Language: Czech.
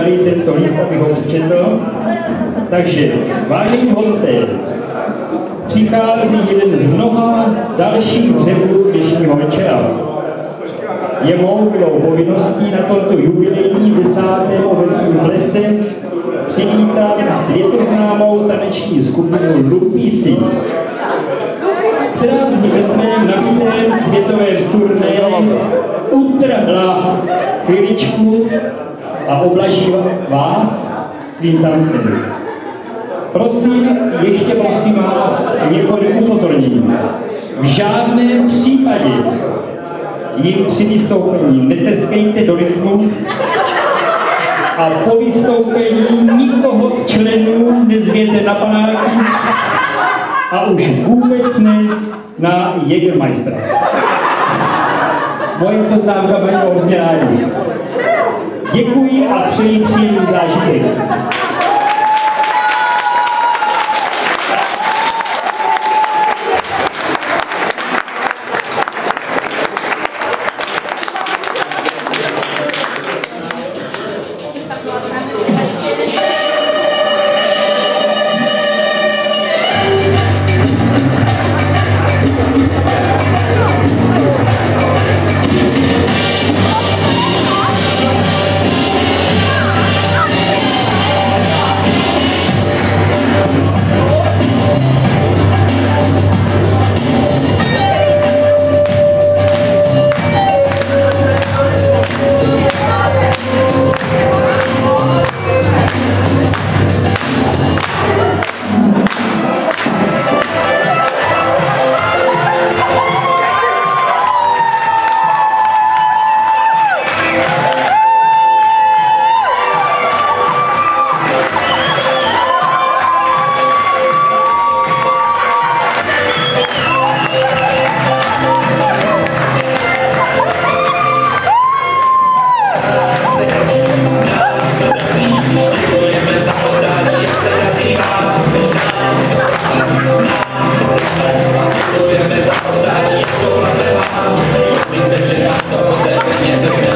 dali tento list, abych ho přečetl. Takže, vážení hosté, přichází jeden z mnoha dalších břehů dnešního večera. Je mou milou povinností na tomto jubilejním desátém obecním plese přivítat světoznámou taneční skupinu Lupíci, která si ve svém nabitém světovém turné utrhla chvíličku a oblaží vás svým tancem. Prosím, ještě prosím vás několik upozornění. V žádném případě jim při vystoupení neteskejte do rytmu a po vystoupení nikoho z členů nezvěte na panáky a už vůbec ne na Jägermeistera. Moje poznámka bylo hrozně rádi. Děkuji a přeji. se daří, nám se daří, děkujeme za podání, jak se daří nám, nám, nám, nám, děkujeme za to vlastně máme vám, že nám to otevřeně se daří.